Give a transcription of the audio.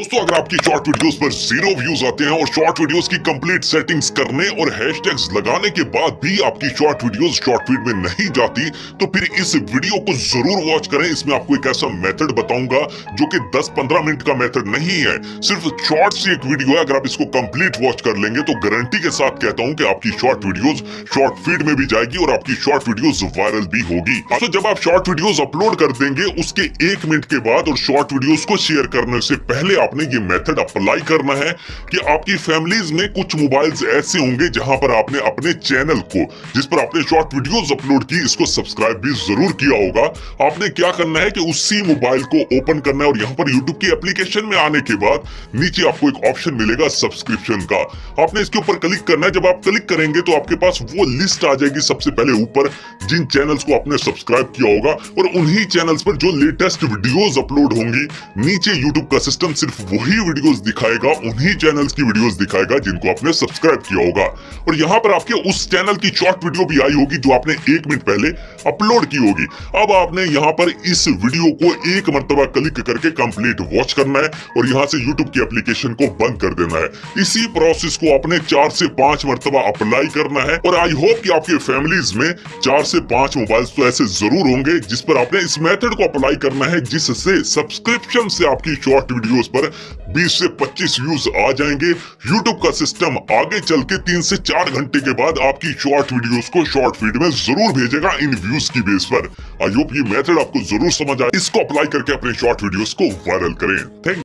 दोस्तों, अगर आपकी शॉर्ट वीडियोस पर ज़ीरो व्यूज़ आते हैं और शॉर्ट वीडियोस की कंप्लीट सेटिंग्स करने और हैशटैग्स लगाने के बाद भी आपकी शॉर्ट वीडियोस शॉर्ट फ़ीड में नहीं जाती तो फिर इस वीडियो को ज़रूर वॉच करें। इसमें आपको एक ऐसा मेथड बताऊँगा जो कि 10-15 मिनट का मेथड नहीं है। सिर्फ़ शॉर्ट सी एक वीडियो है। अगर आप इसको कंप्लीट वॉच कर लेंगे तो गारंटी के साथ कहता हूँ कि आपकी शॉर्ट वीडियोस शॉर्ट फ़ीड में भी जाएगी और आपकी शॉर्ट वीडियोस वायरल भी होगी। तो जब आप शॉर्ट वीडियोस अपलोड कर देंगे, उसके एक मिनट के बाद और शॉर्ट वीडियोस को शेयर करने से पहले आपने ये मेथड अप्लाई करना है कि आपकी फैमिलीज़ में कुछ मोबाइल्स ऐसे होंगे जहाँ पर आपने अपने चैनल को, जिस पर आपने शॉर्ट वीडियोस अपलोड की, इसको सब्सक्राइब भी ज़रूर किया होगा। आपने क्या करना है कि उसी मोबाइल को ओपन करना है और यहाँ पर यूट्यूब की एप्लीकेशन में आने के बाद नीचे आपको एक ऑप्शन मिलेगा सब्सक्रिप्शन का। आपने इसके ऊपर क्लिक करना है। जब आप क्लिक करेंगे तो आपके पास वो लिस्ट आ जाएगी सबसे पहले ऊपर, जिन चैनल्स को आपने सब्सक्राइब किया होगा। और उन्हीं चैनल्स पर जो लेटेस्ट वीडियोस अपलोड होंगी, नीचे यूट्यूब का सिस्टम सिर्फ़ वही वीडियोस दिखाएगा, उन्हीं चैनल्स की वीडियोस दिखाएगा जिनको आपने सब्सक्राइब किया होगा। और यहाँ पर आपके उस चैनल की शॉर्ट वीडियो भी आई होगी जो आपने एक मिनट पहले अपलोड की होगी। अब आपने यहाँ पर इस वीडियो को एक मरतबा क्लिक करके कंप्लीट वॉच करना है और यहाँ से यूट्यूब की एप्लीकेशन को बंद कर देना है। इसी प्रोसेस को आपने चार से पाँच मरतबा अप्लाई करना है और आई होप की आपके फैमिलीज़ में चार से पाँच मोबाइल तो ऐसे ज़रूर होंगे जिस पर आपने इस मेथड को अप्लाई करना है जिससे सब्सक्रिप्शन से आपकी शॉर्ट वीडियोस पर 20 से 25 व्यूज़ आ जाएँगे। यूट्यूब का सिस्टम आगे चल के तीन से चार घंटे के बाद आपकी शॉर्ट वीडियोस को शॉर्ट फ़ीड में ज़रूर भेजेगा इन व्यूज़ की बेस पर। आई होप ये मेथड आपको ज़रूर समझ आए। इसको अप्लाई करके अपने शॉर्ट वीडियोस को वायरल करें। थैंक